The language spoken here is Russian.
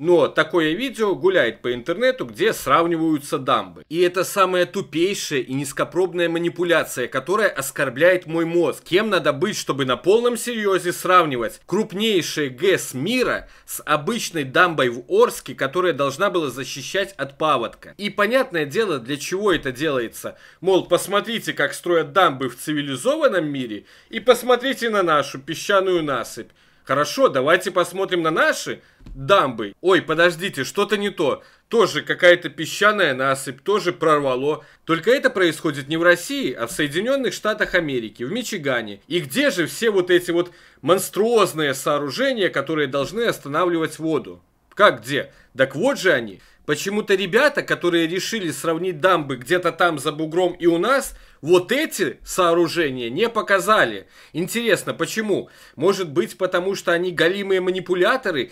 Но такое видео гуляет по интернету, где сравниваются дамбы. И это самая тупейшая и низкопробная манипуляция, которая оскорбляет мой мозг. Кем надо быть, чтобы на полном серьезе сравнивать крупнейшее ГЭС мира с обычной дамбой в Орске, которая должна была защищать от паводка. И понятное дело, для чего это делается. Мол, посмотрите, как строят дамбы в цивилизованном мире, и посмотрите на нашу песчаную насыпь. Хорошо, давайте посмотрим на наши дамбы. Ой, подождите, что-то не то. Тоже какая-то песчаная насыпь, тоже прорвало. Только это происходит не в России, а в Соединенных Штатах Америки, в Мичигане. И где же все вот эти вот монструозные сооружения, которые должны останавливать воду? Как где? Так вот же они. Почему-то ребята, которые решили сравнить дамбы где-то там за бугром и у нас, вот эти сооружения не показали. Интересно, почему? Может быть, потому что они галимые манипуляторы